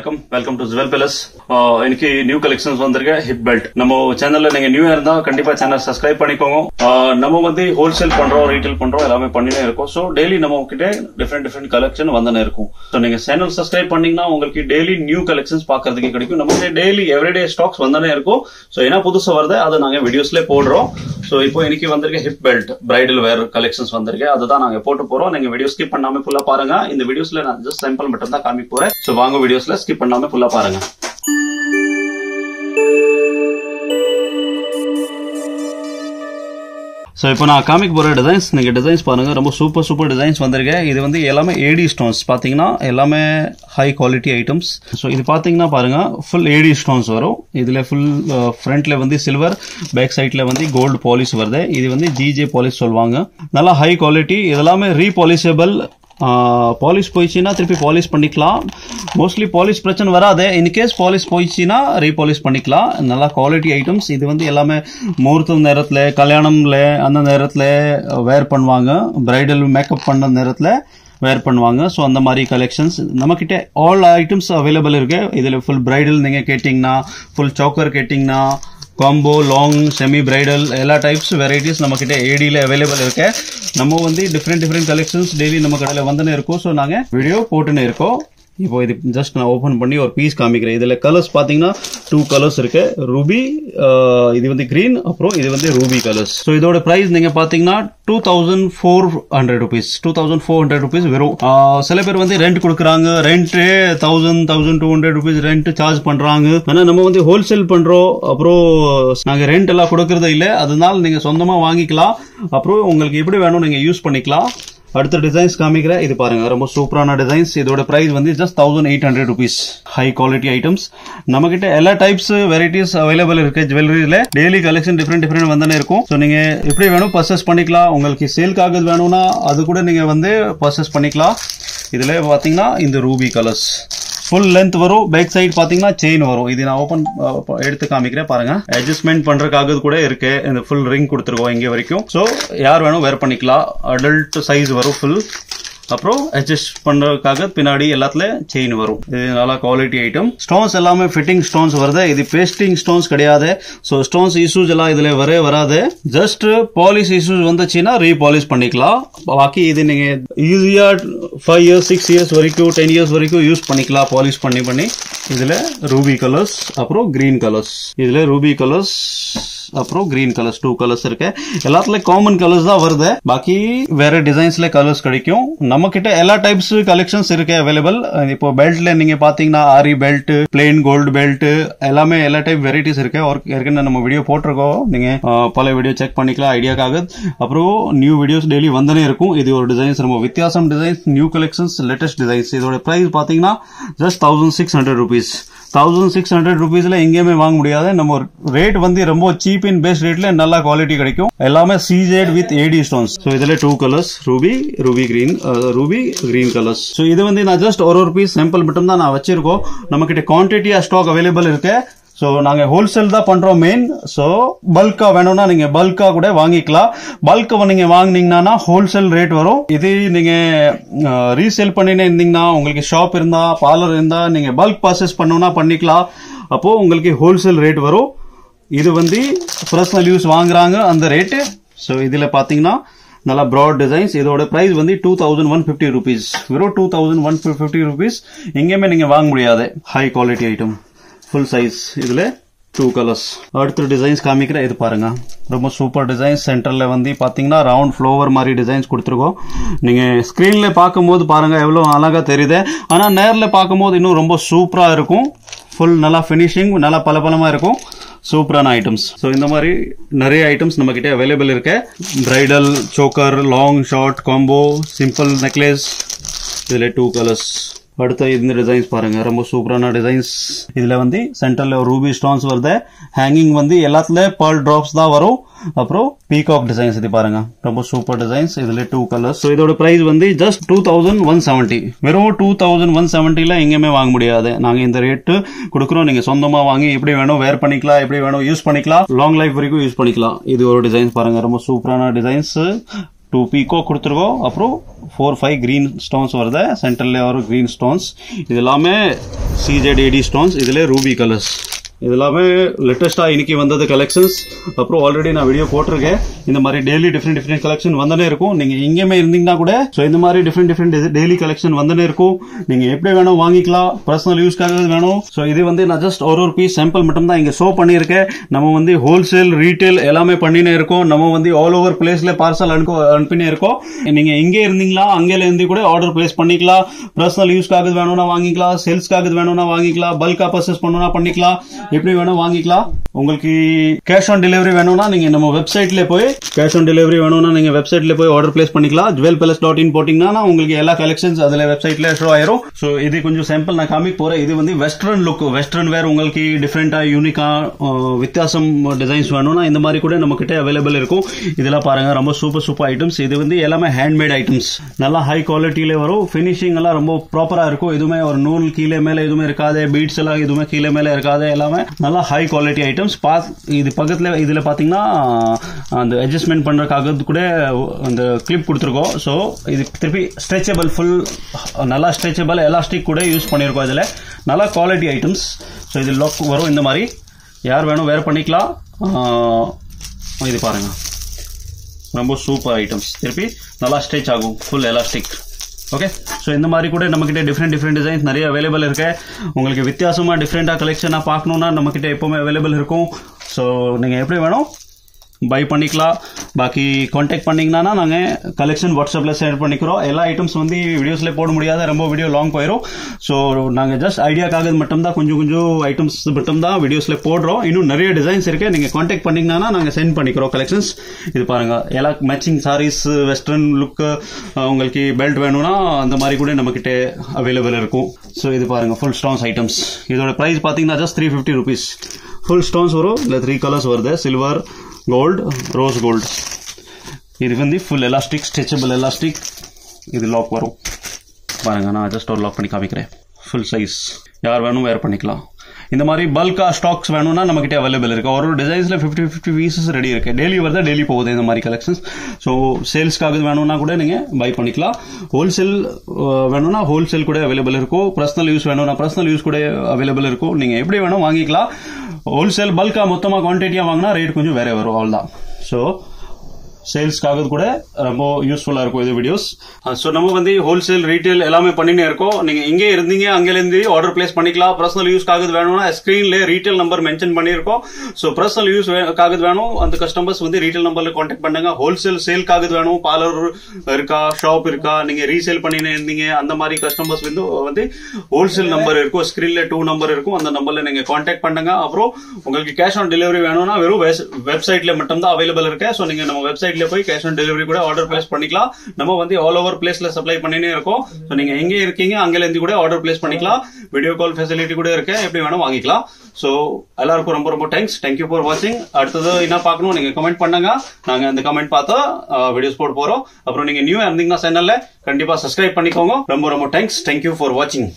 வணக்கம். Welcome to jewel palace இன்னைக்கு new collections வந்திருக்க. ஹிப் பெல்ட் நம்ம சேனல்ல நீங்க நியூ இருந்தா கண்டிப்பா சேனல் சப்ஸ்கிரைப் பண்ணிக்கோங்க. நம்ம வந்து ஹோல்சேல் பண்றோம் ரீட்டைல் பண்றோம் எல்லாமே பண்ணினே இருக்கோம். ஸோ டெய்லி நம்ம கிட்ட டிஃப்ரெண்ட் டிஃப்ரெண்ட் கலெக்ஷன் வந்தனே இருக்கும். ஸோ நீங்க சேனல் சப்ஸ்கிரைப் பண்ணீங்கன்னா உங்களுக்கு டெய்லி நியூ கலெக்ஷன்ஸ் பாக்குறதுக்கு கிடைக்கும். நம்ம டெய்லி எவ்ரிடே ஸ்டாக்ஸ் வந்தனே இருக்கும். ஸோ என்ன புதுசு வருது அதை நாங்க வீடியோஸ்ல போடுறோம். ஸோ இப்போ இன்னைக்கு வந்திருக்க hip belt bridal wear collections வந்திருக்கு. அதுதான் நாங்க போட்டு போறோம். நீங்க வீடியோ ஸ்கிப் பண்ணாம ஃபுல்லா பாருங்க. இந்த வீடியோஸ்ல நான் ஜஸ்ட் சிம்பிள் மட்டும் தான் காமிக்க போறேன். ஸோ வாங்க வீடியோஸ்ல ஸ்கிப் பண்ணாம ஃபுல்லா பாருங்க. ஸோ இப்போ நான் காமிக் போகிற டிசைன்ஸ் நீங்கள் டிசைன்ஸ் பாருங்கள் ரொம்ப சூப்பர் சூப்பர் டிசைன்ஸ் வந்திருக்கேன் இது வந்து எல்லாமே ஏடி ஸ்டோன்ஸ் பார்த்தீங்கன்னா எல்லாமே ஹை குவாலிட்டி ஐட்டம்ஸ் ஸோ இது பார்த்தீங்கன்னா பாருங்கள் ஃபுல் ஏடி ஸ்டோன்ஸ் வரும். இதில் ஃபுல் ஃப்ரண்ட்டில் வந்து சில்வர் பேக் சைடில் வந்து கோல்டு பாலிஷ் வருது. இது வந்து ஜிஜே பாலிஷ் சொல்லுவாங்க. நல்லா ஹை குவாலிட்டி இதெல்லாமே ரீபாலிஷபிள் பாலிஷ் போயிடுச்சுன்னா திருப்பி பாலிஷ் பண்ணிக்கலாம். மோஸ்ட்லி பாலிஷ் பிரச்சனை வராது. இன்கேஸ் பாலிஷ் போயிடுச்சுன்னா ரீபாலிஷ் பண்ணிக்கலாம். நல்லா குவாலிட்டி ஐட்டம்ஸ் இது வந்து எல்லாமே முகூர்த்தம் நேரத்தில் கல்யாணம்ல அந்த நேரத்தில் வேர் பண்ணுவாங்க. பிரைடல் மேக்கப் பண்ண நேரத்தில் வேர் பண்ணுவாங்க. ஸோ அந்த மாதிரி கலெக்ஷன்ஸ் நம்மக்கிட்ட ஆல் ஐட்டம்ஸ் அவைலபிள் இருக்குது இதில் ஃபுல் பிரைடல் நீங்கள் கேட்டிங்கன்னா ஃபுல் சோக்கர் கேட்டிங்கன்னா காம்போ லாங் செமி பிரைடல் எல்லா டைப்ஸ் வெரைட்டிஸ் நம்மக்கிட்ட ஏடியில் அவைலபிள் இருக்கு. நம்ம வந்து டிஃப்ரெண்ட் டிஃப்ரெண்ட் கலெக்ஷன்ஸ் டெய்லி நம்ம கடையில் வந்துன்னு இருக்கோம். ஸோ நாங்கள் வீடியோ போட்டுன்னு இருக்கோம். இப்போ இது ஜஸ்ட் நான் ஓப்பன் பண்ணி ஒரு பீஸ் காமிக்கிறேன். இதில் கலர்ஸ் பார்த்தீங்கன்னா டூ கலர்ஸ் இருக்கு. ரூபி இது வந்து கிரீன் அப்புறம் இது வந்து ரூபி கலர்ஸ் ஸோ இதோட ப்ரைஸ் நீங்கள் பார்த்தீங்கன்னா two thousand four hundred rupees two thousand four hundred rupees வெறும். சில பேர் வந்து ரெண்ட் கொடுக்குறாங்க. Rent thousand thousand two hundred rupees rent charge பண்ணுறாங்க ஆனால் நம்ம வந்து ஹோல்சேல் பண்ணுறோம் அப்புறம் நாங்கள் ரெண்ட் எல்லாம் கொடுக்கறது இல்லை. அதனால நீங்கள் சொந்தமாக வாங்கிக்கலாம். அப்புறம் உங்களுக்கு எப்படி வேணும் நீங்கள் யூஸ் பண்ணிக்கலாம். அடுத்த டிசைன்ஸ் காமிக்கிறேன் இது பாருங்க ரொம்ப சூப்பரான டிசைன்ஸ் இதோட பிரைஸ் வந்து just thousand eight hundred rupees high quality items நம்ம கிட்ட எல்லா டைப்ஸ் வெரைட்டிஸ் அவைலபிள் இருக்கு. ஜுவல்லரியில டெய்லி கலெக்ஷன் டிஃப்ரெண்ட் டிஃப்ரெண்ட் வந்தானே இருக்கும். ஸோ நீங்க எப்படி வேணும் பர்ச்சேஸ் பண்ணிக்கலாம். உங்களுக்கு சேல்காக வேணும்னா அது கூட நீங்க வந்து பர்ச்சேஸ் பண்ணிக்கலாம். இதுல பாத்தீங்கன்னா இந்த ரூபி கலர்ஸ் ஃபுல் லென்த் வரும். பேக் சைடு பாத்தீங்கன்னா செயின் வரும். இது நான் ஓபன் எடுத்து காமிக்கிறேன். பாருங்க. அட்ஜஸ்ட்மெண்ட் பண்றதுக்காக கூட இருக்கு. இந்த ஃபுல் ரிங் கொடுத்துருக்கோம் இங்க வரைக்கும். ஸோ யார் வேணும் வேர் பண்ணிக்கலாம். அடல்ட் சைஸ் வரும் ஃபுல் அப்புறம் அட்ஜஸ்ட் பண்றதுக்காக பின்னாடி எல்லாத்துல செயின் வரும். இது நல்லா குவாலிட்டி ஐட்டம் ஸ்டோன்ஸ் எல்லாமே ஃபிட்டிங் ஸ்டோன்ஸ் வருது. இது பேஸ்டிங் ஸ்டோன்ஸ் கிடையாது. ஸோ ஸ்டோன்ஸ் இஷ்யூஸ் எல்லாம் இதுல வரே வராது. ஜஸ்ட் பாலிஷ் இஷ்யூஸ் வந்துச்சுன்னா ரீபாலிஷ் பண்ணிக்கலாம். பாக்கி இது நீங்க ஈஸியா ஃபைவ் இயர்ஸ் சிக்ஸ் இயர்ஸ் வரைக்கும் டென் இயர்ஸ் வரைக்கும் யூஸ் பண்ணிக்கலாம். பாலிஷ் பண்ணி பண்ணி. இதுல ரூபி கலர்ஸ் அப்புறம் கிரீன் கலர்ஸ் இதுல ரூபி கலர்ஸ் அப்புறம் கிரீன் கலர்ஸ் டூ கலர்ஸ் இருக்கு. எல்லாத்துலயும் காமன் கலர்ஸ் தான் வருது. பாக்கி வேற டிசைன்ஸ்ல கலர்ஸ் கிடைக்கும். நம்ம கிட்ட எல்லா டைப்ஸ் கலெக்ஷன்ஸ் இருக்கு அவைலபிள் இப்போ பெல்ட்ல நீங்க பாத்தீங்கன்னா aari belt plain gold belt எல்லாமே எல்லா டைப் வெரைட்டிஸ் இருக்கு. ஏற்கனவே நம்ம வீடியோ போட்டிருக்கோம். நீங்க பல வீடியோ செக் பண்ணிக்கலாம் ஐடியாக்காக அப்புறம் நியூ வீடியோஸ் டெய்லி வந்தனே இருக்கும். இது ஒரு டிசைன்ஸ் ரொம்ப வித்தியாசம் designs new collections latest designs இதோட பிரைஸ் பாத்தீங்கன்னா just thousand six hundred rupees thousand six hundred ருபீஸ்ல எங்கேயுமே வாங்க முடியாது. நம்ம ரேட் வந்து ரொம்ப சீப் இன் பெஸ்ட் ரேட்ல நல்ல குவாலிட்டி கிடைக்கும். எல்லாமே சீசேட் வித் ஏடி ஸ்டோன்ஸ் ஸோ இதுல two colours ruby ruby green ruby green colours so இது வந்து நான் ஜஸ்ட் ஒரு ஒரு பீஸ் சாம்பிள் மட்டும் தான் நான் வச்சிருக்கோம். நம்ம கிட்ட குவான்டிட்டியா ஸ்டாக் அவைலபிள் இருக்கு. ஸோ நாங்கள் ஹோல்சேல் தான் பண்ணுறோம் மெயின் ஸோ பல்காக வேணும்னா நீங்கள் பல்காக கூட வாங்கிக்கலாம். பல்க் நீங்கள் வாங்கினீங்கன்னா ஹோல்சேல் ரேட் வரும். இது நீங்கள் ரீசேல் பண்ணினே இருந்தீங்கன்னா உங்களுக்கு ஷாப் இருந்தா பார்லர் இருந்தா நீங்கள் பல்க் பர்ச்சேஸ் பண்ணணும்னா பண்ணிக்கலாம். அப்போ உங்களுக்கு ஹோல்சேல் ரேட் வரும். இது வந்து பர்சனல் யூஸ் வாங்குறாங்க அந்த ரேட்டு ஸோ இதில் பார்த்தீங்கன்னா நல்லா ப்ராட் டிசைன்ஸ் இதோட ப்ரைஸ் வந்து two thousand one fifty rupees வெறும் two thousand one fifty rupees எங்கேயுமே நீங்கள் வாங்க முடியாது. High quality item full size இதில் டூ கலர்ஸ் அடுத்த டிசைன்ஸ் காமிக்கிற இது பாருங்க. ரொம்ப சூப்பர் டிசைன்ஸ் சென்டரில் வந்து பார்த்தீங்கன்னா ரவுண்ட் ஃப்ளோவர் மாதிரி டிசைன்ஸ் கொடுத்துருக்கோம். நீங்கள் ஸ்க்ரீனில் பார்க்கும்போது பாருங்கள் எவ்வளோ அழகாக தெரியுது. ஆனால் நேரில் பார்க்கும்போது இன்னும் ரொம்ப சூப்பராக இருக்கும். ஃபுல் நல்லா ஃபினிஷிங் நல்லா பளபளமா இருக்கும். சூப்பரான ஐட்டம்ஸ் ஸோ இந்த மாதிரி நிறைய ஐட்டம்ஸ் நம்ம கிட்ட அவைலபிள் இருக்கு. Bridal choker long short combo simple necklace இதில் டூ கலர்ஸ் அடுத்த இந்த டிசைன்ஸ் பாருங்க. ரொம்ப சூப்பரான டிசைன்ஸ் இதுல வந்து சென்டர்ல ரூபி ஸ்டோன்ஸ் வருது. ஹேங்கிங் வந்து எல்லாத்துல பால் டிராப்ஸ் தான் வரும். அப்புறம் பீகாக் டிசைன்ஸ் இது பாருங்க. ரொம்ப சூப்பர் டிசைன்ஸ் இதுல டூ கலர்ஸ் ஸோ இதோட பிரைஸ் வந்து just two thousand one seventy வெறும் டூ தௌசண்ட் ஒன் செவன்ட்டில எங்கேயுமே வாங்க முடியாது. நாங்க இந்த ரேட்டு கொடுக்குறோம். நீங்க சொந்தமா வாங்கி எப்படி வேணும் வேர் பண்ணிக்கலாம் எப்படி வேணும் யூஸ் பண்ணிக்கலாம். லாங் லைஃப் வரைக்கும் யூஸ் பண்ணிக்கலாம். இது ஒரு டிசைன்ஸ் பாருங்க. ரொம்ப சூப்பரான டிசைன்ஸ் டூ பீக்கோ கொடுத்துருக்கோம் அப்புறம் ஃபோர் ஃபைவ் க்ரீன் ஸ்டோன்ஸ் வருது சென்டரில் வரும் க்ரீன் ஸ்டோன்ஸ் இது எல்லாமே சிஜெட் ஸ்டோன்ஸ் இதில் ரூபி கலர்ஸ் இது எல்லாமே லேட்டஸ்ட்டாக இன்றைக்கி வந்தது கலெக்ஷன்ஸ் அப்புறம் ஆல்ரெடி நான் வீடியோ போட்டிருக்கேன். இந்த மாதிரி டெய்லி டிஃப்ரெண்ட் டிஃப்ரெண்ட் கலெக்ஷன் வந்தனே இருக்கும். நீங்கள் எங்கேயுமே இருந்தீங்கன்னா கூட ஸோ இந்த மாதிரி டிஃப்ரெண்ட் டிஃப்ரெண்ட் டெய்லி கலெக்ஷன் வந்தனே இருக்கும். நீங்கள் எப்படி வேணும் வாங்கிக்கலாம். பர்சனல் யூஸ்க்காக வேணும். ஸோ இது வந்து நான் ஜஸ்ட் ஒரு ஒரு பீஸ் சாம்பிள் மட்டும் தான் ஷோ பண்ணியிருக்கேன். நம்ம வந்து ஹோல்சேல் ரீட்டைல் எல்லாமே பண்ணினே இருக்கோம். நம்ம வந்து ஆல் ஓவர் பிளேஸில் பார்சல் அனுப்பு அனுப்பினே இருக்கோம். நீங்கள் எங்கே இருந்தீங்களா அங்கேல இருந்து கூட ஆர்டர் பிளேஸ் பண்ணிக்கலாம். பர்சனல் யூஸ்க்காக வேணும்னா வாங்கிக்கலாம். சேல்ஸ்க்காக வேணும்னா வாங்கிக்கலாம். பல்கா பர்சேஸ் பண்ணணும்னா பண்ணிக்கலாம். எப்படி வேணும் வாங்கிக்கலாம். உங்களுக்கு கேஷ் ஆன் டெலிவரி வேணும்னா நீங்க நம்ம வெப்சைட்ல போய் கேஷ் ஆன் டெலிவரி வேணும்னா நீங்க வெப்சைட்ல போய் ஆர்டர் பிளேஸ் பண்ணிக்கலாம். ஜுவல் பேலஸ் டாட் இன் போட்டீங்கன்னா உங்களுக்கு எல்லா கலெக்ஷன்ஸ் அதுல வெப்சைட்ல ஷோ ஆயிரும். ஸோ இது கொஞ்சம் சாம்பிள் நான் காமிக்க போறேன். இது வந்து வெஸ்டர்ன் லுக் வெஸ்டர்ன் வேர் உங்களுக்கு டிஃப்ரெண்டா யூனிக்கா வித்தியாசம் டிசைன்ஸ் வேணும்னா இந்த மாதிரி கூட நம்ம கிட்ட அவைலபிள் இருக்கும். இதெல்லாம் பாருங்க. ரொம்ப சூப்பர் சூப்பர் ஐட்டம்ஸ் இது வந்து எல்லாமே ஹேண்ட்மேட் ஐட்டம்ஸ் நல்லா ஹை குவாலிட்டியில வரும். ஃபினிஷிங் எல்லாம் ரொம்ப ப்ராப்பரா இருக்கும். எதுவுமே ஒரு நூல் கீழே மேல எதுவுமே இருக்காது. பீட்ஸ் எல்லாம் எதுவுமே கீழே மேல இருக்காது. எல்லாமே நல்லா ஹை குவாலிட்டி ஐட்டம்ஸ் பாஸ் இது பக்கத்தில் இதில் பார்த்தீங்கன்னா அந்த அட்ஜஸ்ட்மெண்ட் பண்ணுறதுக்காக கூட அந்த கிளிப் கொடுத்துருக்கோம். ஸோ இது திருப்பி ஸ்ட்ரெச்சபிள் ஃபுல் நல்லா ஸ்ட்ரெச்சபிள் எலாஸ்டிக் கூட யூஸ் பண்ணியிருக்கோம் இதில். நல்லா குவாலிட்டி ஐட்டம்ஸ் ஸோ இது லாக் வரும் இந்த மாதிரி. யார் வேணும் வேர் பண்ணிக்கலாம். இது பாருங்கள் ரொம்ப சூப்பர் ஐட்டம்ஸ் திருப்பி நல்லா ஸ்ட்ரெச் ஆகும். ஃபுல் எலாஸ்டிக் ஓகே ஸோ இந்த மாதிரி கூட நம்மக்கிட்ட டிஃப்ரெண்ட் டிஃப்ரெண்ட் டிசைன்ஸ் நிறைய அவைலபிள் இருக்கு. உங்களுக்கு வித்தியாசமாக டிஃப்ரெண்ட்டாக கலெக்ஷனாக பார்க்கணுன்னா நம்மக்கிட்ட எப்போவுமே அவைலபிள் இருக்கும். ஸோ நீங்கள் எப்படி வேணும்? பை பண்ணிக்கலாம். பாக்கி காண்டாக்ட் பண்ணிங்கன்னா நாங்கள் கலெக்ஷன் வாட்ஸ்அப்பில் ஷேர் பண்ணிக்கிறோம். எல்லா ஐட்டம்ஸ் வந்து வீடியோஸில் போட முடியாத. ரொம்ப வீடியோ லாங் போயிடும் ஸோ நாங்கள் ஜஸ்ட் ஐடியாக்காக மட்டும்தான். கொஞ்சம் கொஞ்சம் ஐட்டம்ஸ் மட்டும் தான் வீடியோஸில் போடுறோம். இன்னும் நிறைய டிசைன்ஸ் இருக்குது நீங்கள் காண்டாக்ட் பண்ணிங்கன்னா நாங்கள் சென்ட் பண்ணிக்கிறோம் கலெக்ஷன்ஸ் இது பாருங்கள் எல்லா மேட்சிங் சாரீஸ் வெஸ்டர்ன் லுக் உங்களுக்கு பெல்ட் வேணும்னா அந்த மாதிரி கூட நம்மக்கிட்ட அவைலபிள் இருக்கும். ஸோ இது பாருங்கள் ஃபுல் ஸ்டோன்ஸ் ஐட்டம்ஸ் இதோட ப்ரைஸ் பார்த்தீங்கன்னா just three fifty rupees full stones வரும். இல்லை த்ரீ கலர்ஸ் வருது. சில்வர் கோல்டு ரோஸ் கோல்டு இது வந்து ஃபுல் எலாஸ்டிக் ஸ்ட்ரெச்சபிள் எலாஸ்டிக் இது லாக் வரும். பாருங்க நான் ஜஸ்ட் ஒரு லாக் பண்ணி காமிக்கிறேன். ஃபுல் சைஸ் யார் வேணும் வேர் பண்ணிக்கலாம். இந்த மாதிரி பல்கா ஸ்டாக்ஸ் வேணும்னா நம்மகிட்ட அவைலபிள் இருக்கு. ஒரு ஒரு டிசைன்ஸ்ல ஃபிஃப்டி ஃபிஃப்டி பீசஸ் ரெடி இருக்கு. டெய்லி வருதா டெய்லி போகுது இந்த மாதிரி கலெக்ஷன்ஸ் ஸோ சேல்ஸ்க்காக வேணும்னா கூட நீங்க பை பண்ணிக்கலாம். ஹோல்சேல் வேணும்னா ஹோல்சேல் கூட அவைலபிள் இருக்கும். பர்சனல் யூஸ் வேணும்னா பர்சனல் யூஸ் கூட அவைலபிள் இருக்கும். நீங்க எப்படி வேணும் வாங்கிக்கலாம். ஹோல்சேல் பல்கா மொத்தமாக குவான்டிட்டியாக வாங்கினா ரேட் கொஞ்சம் வேற வரும். அவ்வளோதான் ஸோ சேல்ஸ்க்காக கூட ரொம்ப யூஸ்ஃபுல்லா இருக்கும் இது வீடியோஸ் ஸோ நம்ம வந்து ஹோல்சேல் ரீட்டைல் எல்லாமே பண்ணினே இருக்கோம். நீங்க இங்கே இருந்தீங்க அங்கேருந்து ஆர்டர் பிளேஸ் பண்ணிக்கலாம். பர்சனல் யூஸ்க்காக வேணும்னா ஸ்கிரீன்ல ரீட்டைல் நம்பர் மென்ஷன் பண்ணியிருக்கோம். ஸோ பர்சனல் யூஸ் காக வேணும். அந்த கஸ்டமர்ஸ் வந்து ரீட்டைல் நம்பர்ல கான்டாக்ட் பண்ணுங்க. ஹோல்சேல் சேல்க்காக வேணும். பார்லர் இருக்கா ஷாப் இருக்கா நீங்க ரீசேல் பண்ணினே இருந்தீங்க. அந்த மாதிரி கஸ்டமர்ஸ் வந்து வந்து ஹோல்சேல் நம்பர் இருக்கும். ஸ்கிரீன்ல டூ நம்பர் இருக்கும். அந்த நம்பர்ல நீங்க கான்டாக்ட் பண்ணுங்க. அப்புறம் உங்களுக்கு கேஷ் ஆன் டெலிவரி வேணும்னா வெறும் வெப்சைட்ல மட்டும் தான் அவைலபிள் இருக்கு. ஸோ நீங்க நம்ம வெப்சைட் வெப்சைட்ல போய் கேஷ் ஆன் டெலிவரி கூட ஆர்டர் பிளேஸ் பண்ணிக்கலாம். நம்ம வந்து ஆல் ஓவர் பிளேஸ்ல சப்ளை பண்ணினே இருக்கோம். ஸோ நீங்க எங்க இருக்கீங்க அங்கிலேருந்து கூட ஆர்டர் பிளேஸ் பண்ணிக்கலாம். வீடியோ கால் ஃபெசிலிட்டி கூட இருக்கு. எப்படி வேணும் வாங்கிக்கலாம். ஸோ எல்லாருக்கும் ரொம்ப ரொம்ப தேங்க்ஸ் தேங்க்யூ ஃபார் வாட்சிங் அடுத்தது என்ன பார்க்கணும் நீங்க கமெண்ட் பண்ணுங்க. நாங்க அந்த கமெண்ட் பார்த்தா வீடியோஸ் போட போறோம். அப்புறம் நீங்க நியூ இருந்தீங்கன்னா சேனல்ல கண்டிப்பா சப்ஸ்கிரைப் பண்ணிக்கோங்க. ரொம்ப ரொம்ப தேங்க்ஸ் தேங்க்யூ ஃபார் வாட்சிங்